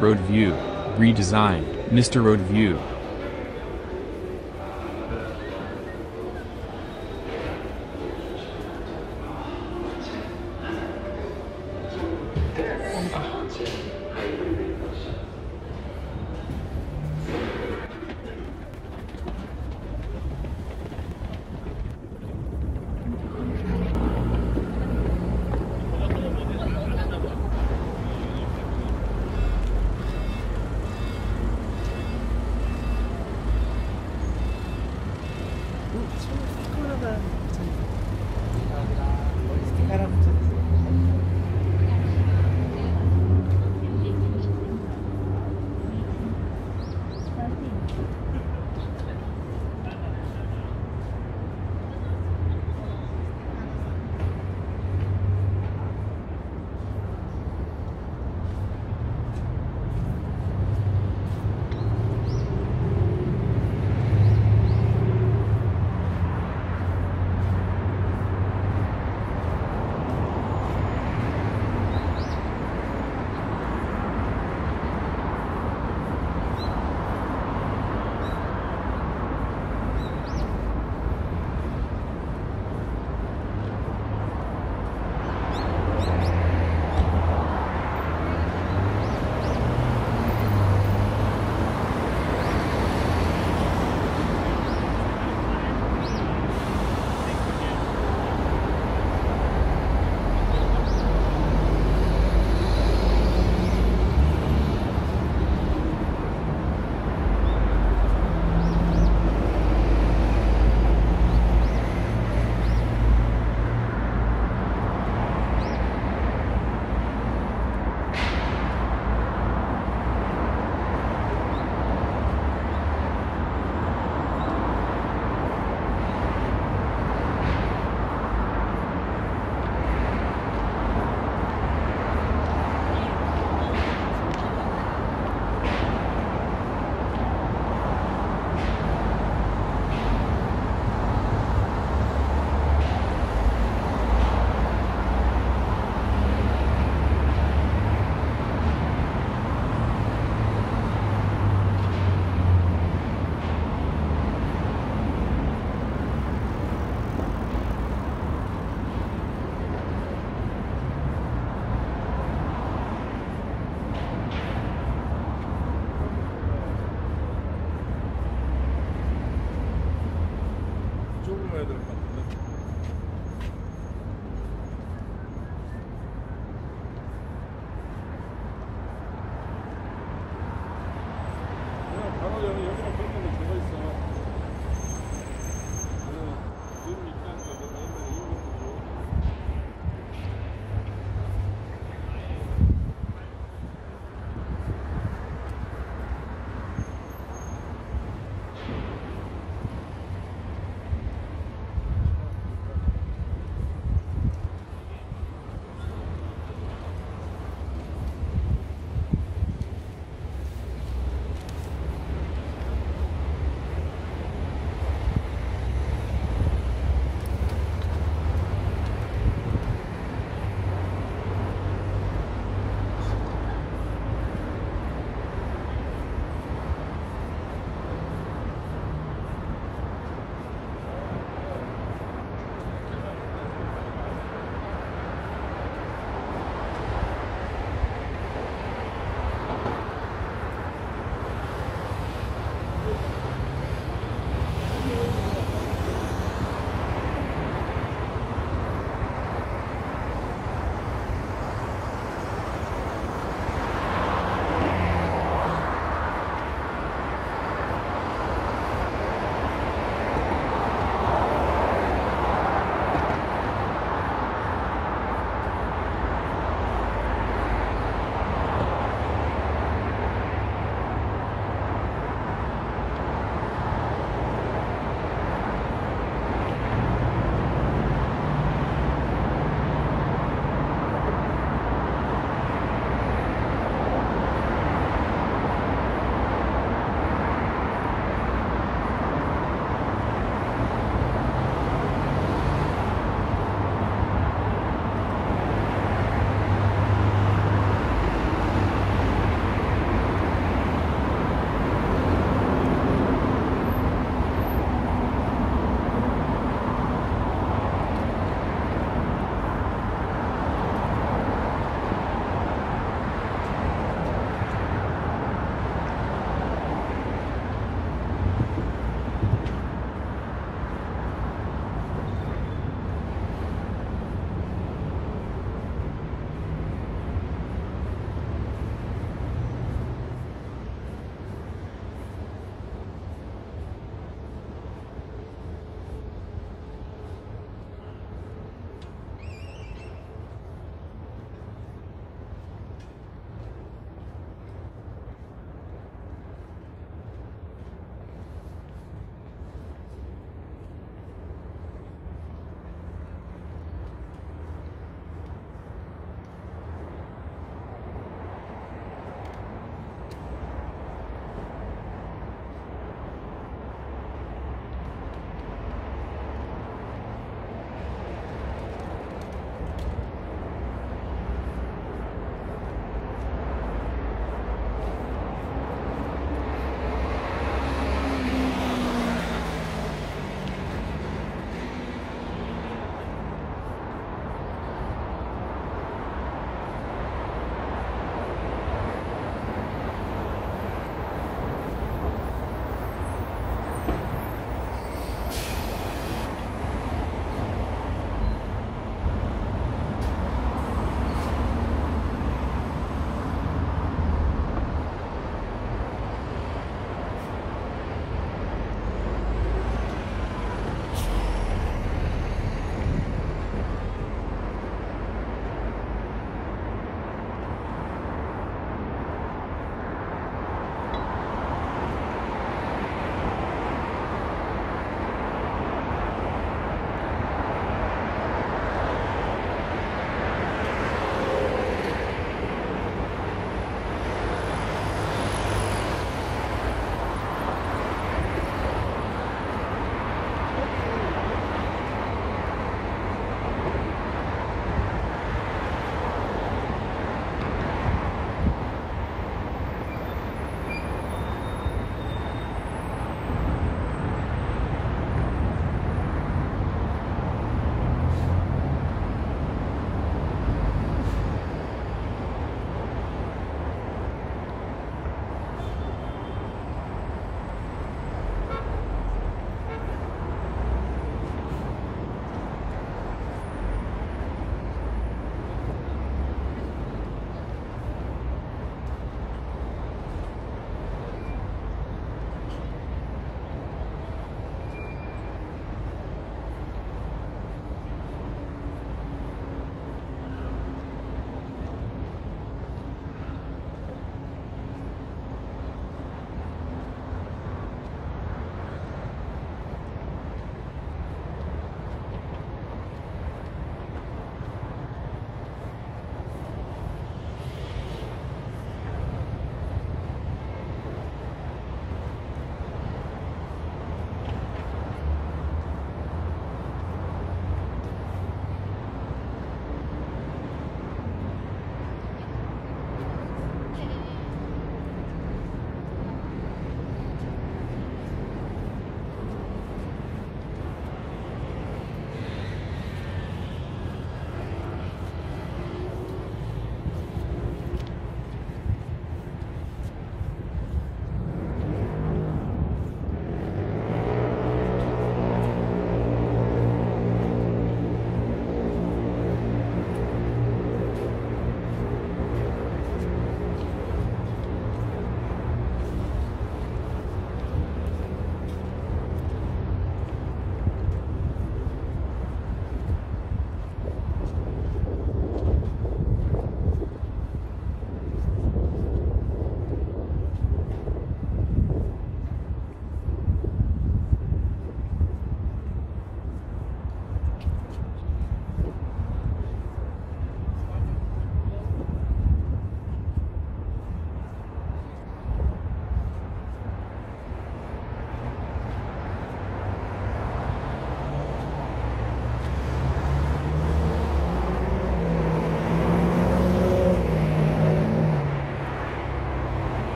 Road View, redesigned. Mr. Road View,